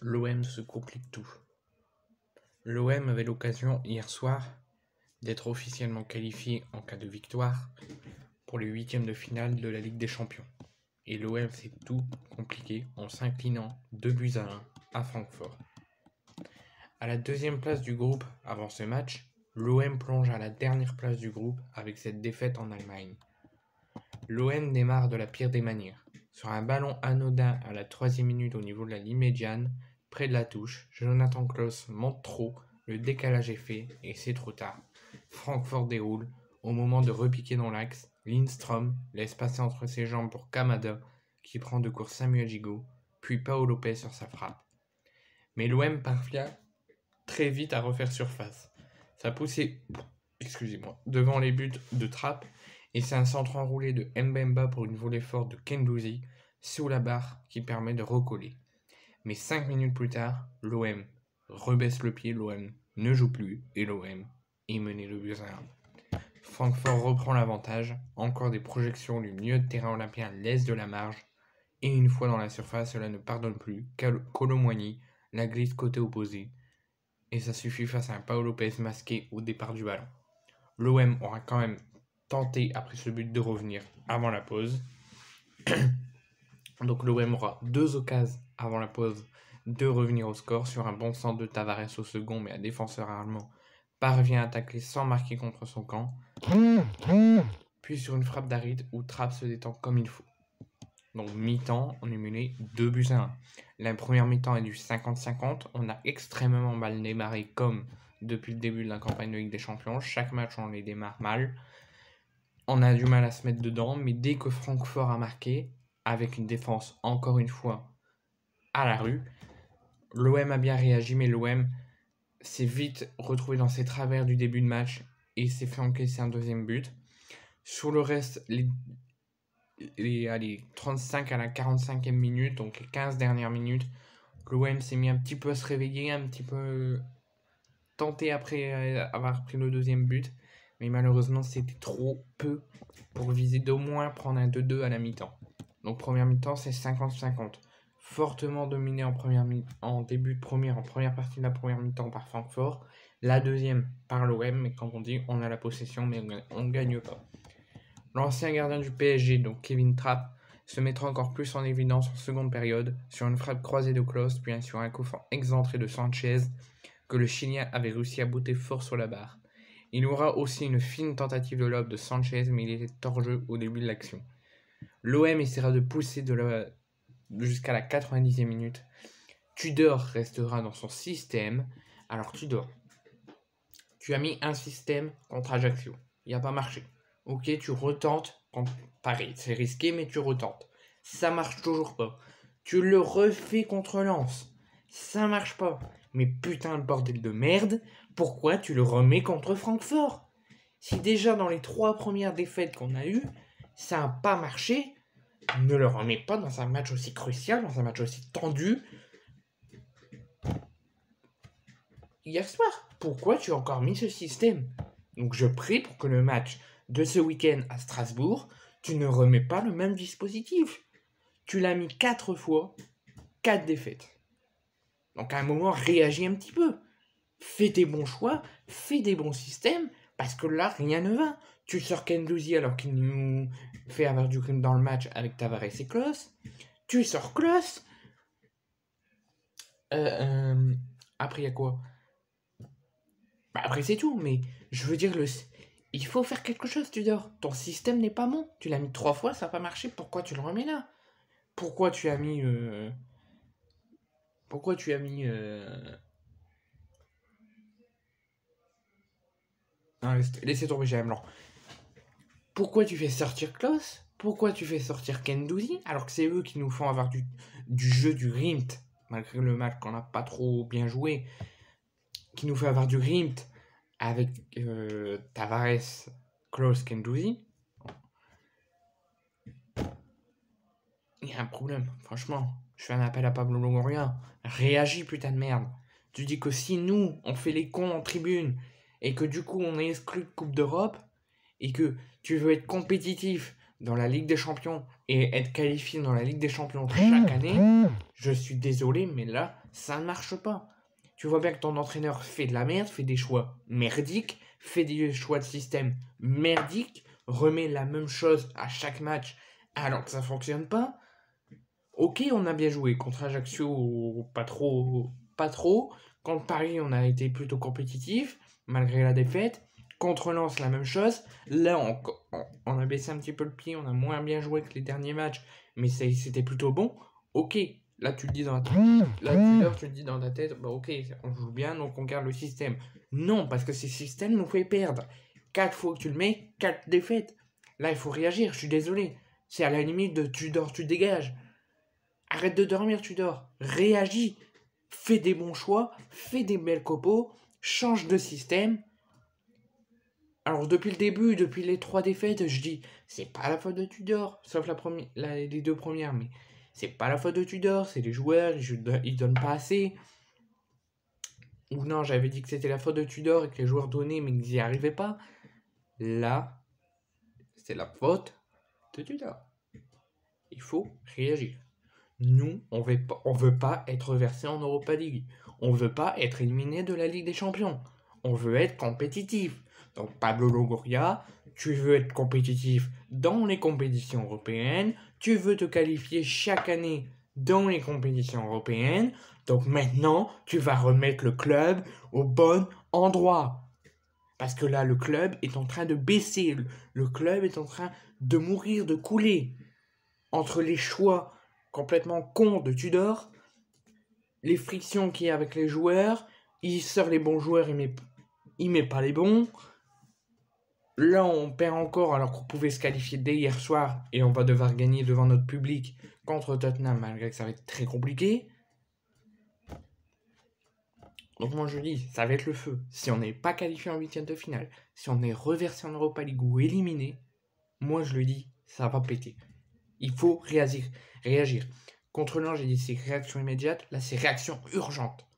L'OM se complique tout. L'OM avait l'occasion hier soir d'être officiellement qualifié en cas de victoire pour les huitièmes de finale de la Ligue des Champions. Et l'OM s'est tout compliqué en s'inclinant 2 buts à 1 à Francfort. À la deuxième place du groupe avant ce match, l'OM plonge à la dernière place du groupe avec cette défaite en Allemagne. L'OM démarre de la pire des manières. Sur un ballon anodin à la troisième minute au niveau de la ligne médiane, près de la touche, Jonathan Klaus monte trop, le décalage est fait et c'est trop tard. Francfort déroule. Au moment de repiquer dans l'axe, Lindstrom laisse passer entre ses jambes pour Kamada, qui prend de court Samuel Gigot, puis Paolo Lopez sur sa frappe. Mais l'OM parvient très vite à refaire surface. Sa poussée, excusez-moi, devant les buts de Trapp et c'est un centre enroulé de Mbemba pour une volée forte de Kendouzi sous la barre qui permet de recoller. Mais 5 minutes plus tard, l'OM rebaisse le pied, l'OM ne joue plus et l'OM est mené de but à Francfort reprend l'avantage, encore des projections du milieu de terrain olympien laisse de la marge, et une fois dans la surface, cela ne pardonne plus. Colomboigny la glisse côté opposé, et ça suffit face à un Paolo Lopez masqué au départ du ballon. L'OM aura quand même tenter après ce but de revenir avant la pause. Donc l'OM aura deux occasions avant la pause de revenir au score sur un bon centre de Tavares au second, mais un défenseur allemand parvient à tacler sans marquer contre son camp. Puis sur une frappe d'Arit où Trapp se détend comme il faut. Donc mi-temps, on est mené 2 buts à 1. La première mi-temps est du 50-50. On a extrêmement mal démarré comme depuis le début de la campagne de Ligue des Champions. Chaque match, on les démarre mal on a du mal à se mettre dedans, mais dès que Francfort a marqué, avec une défense encore une fois à la rue, l'OM a bien réagi, mais l'OM s'est vite retrouvé dans ses travers du début de match et s'est fait encaisser un deuxième but. Sur le reste, les, les 35 à la 45e minute, donc les 15 dernières minutes, l'OM s'est mis un petit peu à se réveiller, un petit peu tenté après avoir pris le deuxième but. Mais malheureusement, c'était trop peu pour viser d'au moins prendre un 2-2 à la mi-temps. Donc première mi-temps, c'est 50-50. Fortement dominé en, première début de première, en première partie de la première mi-temps par Francfort. La deuxième par l'OM, mais comme on dit, on a la possession, mais on ne gagne pas. L'ancien gardien du PSG, donc Kevin Trapp, se mettra encore plus en évidence en seconde période sur une frappe croisée de Klaus, puis sur un coup excentré de Sanchez que le Chilien avait réussi à bouter fort sur la barre. Il aura aussi une fine tentative de lob de Sanchez, mais il était jeu au début de l'action. L'OM essaiera de pousser de jusqu'à la 90e minute. Tudor restera dans son système. Alors Tudor, tu as mis un système contre Ajaccio. Il n'a pas marché. Ok, tu retentes contre Paris. C'est risqué, mais tu retentes. Ça marche toujours pas. Tu le refais contre Lens. Ça marche pas. Mais putain, de bordel de merde, pourquoi tu le remets contre Francfort? Si déjà dans les trois premières défaites qu'on a eues, ça n'a pas marché, ne le remets pas dans un match aussi crucial, dans un match aussi tendu. Hier soir, pourquoi tu as encore mis ce système? Donc je prie pour que le match de ce week-end à Strasbourg, tu ne remets pas le même dispositif. Tu l'as mis quatre fois, quatre défaites. Donc à un moment, réagis un petit peu. Fais des bons choix, fais des bons systèmes, parce que là, rien ne va. Tu sors Kendouzi alors qu'il nous fait avoir du crime dans le match avec Tavares et Klaus. Tu sors Klaus. Euh, euh, après, il y a quoi? Bah, Après, c'est tout, mais je veux dire, le... il faut faire quelque chose, tu dors. Ton système n'est pas bon. Tu l'as mis trois fois, ça n'a pas marché. Pourquoi tu le remets là? Pourquoi tu as mis. Euh, pourquoi tu as mis. Euh... Non, laissez tomber, j'ai blanc. Pourquoi tu fais sortir Klaus? Pourquoi tu fais sortir Kendouzi alors que c'est eux qui nous font avoir du, jeu du Grimt, malgré le match qu'on n'a pas trop bien joué, qui nous fait avoir du Grimt avec euh, Tavares, Klaus, Kendouzi Il y a un problème, franchement. Je fais un appel à Pablo Longoria. Réagis, putain de merde. Tu dis que si nous, on fait les cons en tribune, et que du coup, on est exclu de Coupe d'Europe, et que tu veux être compétitif dans la Ligue des Champions et être qualifié dans la Ligue des Champions chaque année, je suis désolé, mais là, ça ne marche pas. Tu vois bien que ton entraîneur fait de la merde, fait des choix merdiques, fait des choix de système merdiques, remet la même chose à chaque match alors que ça fonctionne pas. Ok, on a bien joué contre Ajaccio, pas trop, pas trop. Contre Paris, on a été plutôt compétitif malgré la défaite. Contre Lens, la même chose. Là, on, a baissé un petit peu le pied, on a moins bien joué que les derniers matchs, mais c'était plutôt bon. Ok, là tu le dis dans la tête, là tu le dis dans ta tête, bah ok, on joue bien, donc on garde le système. Non, parce que ce système nous fait perdre. Quatre fois que tu le mets, quatre défaites. Là, il faut réagir, je suis désolé. C'est à la limite de tu dors, tu dégages. Arrête de dormir, tu dors. Réagis. Fais des bons choix, fais des belles copeaux, change de système. Alors depuis le début, depuis les trois défaites, je dis c'est pas la faute de Tudor, sauf les deux premières, mais c'est pas la faute de Tudor, c'est les joueurs, ils, ils donnent pas assez. Ou non, j'avais dit que c'était la faute de Tudor et que les joueurs donnaient mais qu'ils n'y arrivaient pas. Là, c'est la faute de Tudor. Il faut réagir. Nous, on veut pas, on veut pas être versé en Europa League. On veut pas être éliminé de la Ligue des Champions. On veut être compétitif. Donc Pablo Longoria, tu veux être compétitif dans les compétitions européennes, tu veux te qualifier chaque année dans les compétitions européennes. Donc maintenant, tu vas remettre le club au bon endroit. Parce que là, le club est en train de baisser. Le club est en train de mourir, de couler. Entre les choix complètement cons de Tudor les frictions qu'il y a avec les joueurs. Il sort les bons joueurs, il met, il met pas les bons. Là, on perd encore alors qu'on pouvait se qualifier dès hier soir et on va devoir gagner devant notre public contre Tottenham malgré que ça va être très compliqué. Donc moi je dis, ça va être le feu. Si on n'est pas qualifié en huitième de finale, si on est reversé en Europa League ou éliminé, moi je le dis, ça va péter. Il faut réagir. réagir. Contre l'an, j'ai dit c'est réaction immédiate. Là, c'est réaction urgente.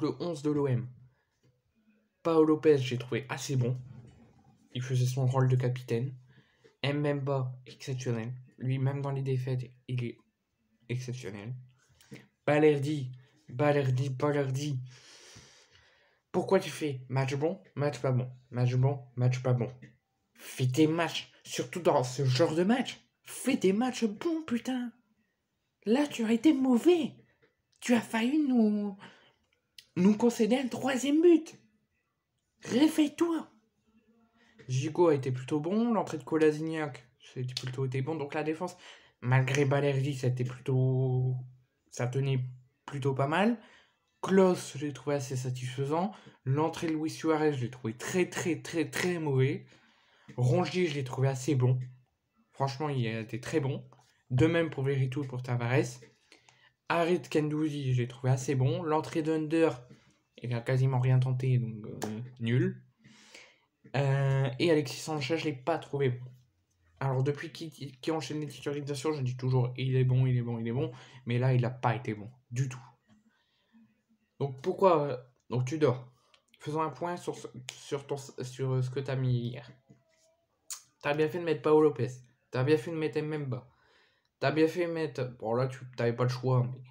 Le 11 de l'OM. Paolo Lopez, j'ai trouvé assez bon. Il faisait son rôle de capitaine. Mbemba, exceptionnel. Lui, même dans les défaites, il est exceptionnel. Balerdi, Balerdi, Balerdi. Pourquoi tu fais match bon, match pas bon, match bon, match pas bon? Fais tes matchs, surtout dans ce genre de match. Fais des matchs bons, putain. Là, tu as été mauvais. Tu as failli nous, nous concéder un troisième but. Réveille-toi. Gigo a été plutôt bon. L'entrée de Kolasiniak, c'était plutôt été bon. Donc la défense, malgré Balerdi, c'était plutôt. Ça tenait plutôt pas mal. Klaus, je l'ai trouvé assez satisfaisant. L'entrée de Luis Suarez, je l'ai trouvé très, très, très, très mauvais. Rongier, je l'ai trouvé assez bon. Franchement, il a été très bon. De même pour Veritou pour Tavares. Harit Kendouzi, je l'ai trouvé assez bon. L'entrée d'Under, il a quasiment rien tenté, donc euh, nul. Euh, et Alexis Sanchez, je l'ai pas trouvé bon. Alors, depuis qu'il qui enchaîne les titularisations, je dis toujours il est bon, il est bon, il est bon. Mais là, il n'a pas été bon. Du tout. Donc pourquoi euh, Donc tu dors. Faisons un point sur, sur, ton, sur ce que tu as mis hier. Tu as bien fait de mettre Paolo Lopez. Tu as bien fait de mettre Mbemba. Tu as bien fait de mettre. Bon là, tu n'avais pas le choix. Mais...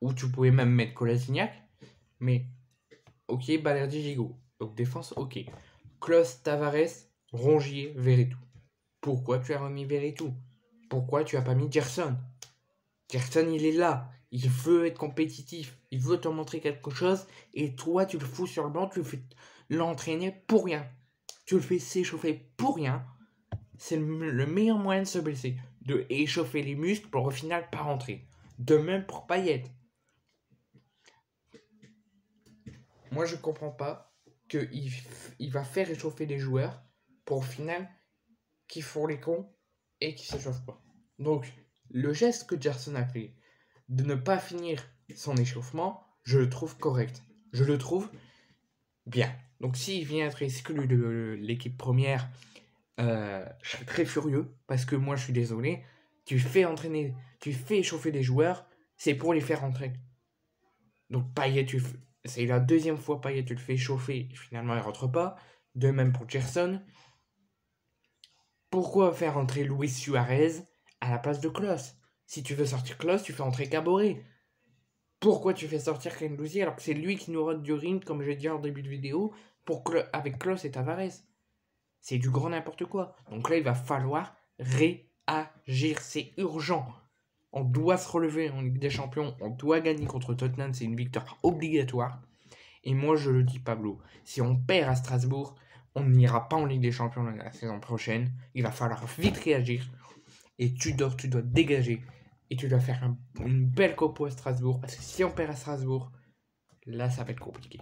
Ou tu pouvais même mettre Colassignac. Mais. Ok, Balerdi Gigo. Donc défense, ok. Klaus Tavares, Rongier, Veretout. Pourquoi tu as remis Veretout? Pourquoi tu as pas mis Gerson? Gerson, il est là. Il veut être compétitif. Il veut te montrer quelque chose. Et toi, tu le fous sur le banc. Tu le fais l'entraîner pour rien. Tu le fais s'échauffer pour rien. C'est le meilleur moyen de se blesser. De échauffer les muscles pour au final pas rentrer. De même pour Payet. Moi, je comprends pas qu'il il va faire échauffer les joueurs pour au final qu'ils font les cons et qu'ils s'échauffent pas. Donc, le geste que Gerson a fait de ne pas finir son échauffement, je le trouve correct. Je le trouve bien. Donc s'il vient être exclu de l'équipe première, euh, je serais très furieux parce que moi je suis désolé. Tu fais entraîner, tu fais échauffer des joueurs, c'est pour les faire entrer. Donc Payet, tu c'est la deuxième fois Payet, tu le fais chauffer, finalement il rentre pas. De même pour Gerson. Pourquoi faire entrer Luis Suarez à la place de Klaus Si tu veux sortir Klaus, tu fais entrer Caboret. Pourquoi tu fais sortir Ken alors que c'est lui qui nous rôde du ring, comme j'ai dit en début de vidéo, pour avec Klaus et Tavares? C'est du grand n'importe quoi. Donc là, il va falloir réagir. C'est urgent. On doit se relever en Ligue des Champions. On doit gagner contre Tottenham. C'est une victoire obligatoire. Et moi, je le dis, Pablo, si on perd à Strasbourg, on n'ira pas en Ligue des Champions la saison prochaine. Il va falloir vite réagir. Et tu dois, tu dois dégager. Et tu dois faire une belle copo à Strasbourg. Parce que si on perd à Strasbourg, là, ça va être compliqué.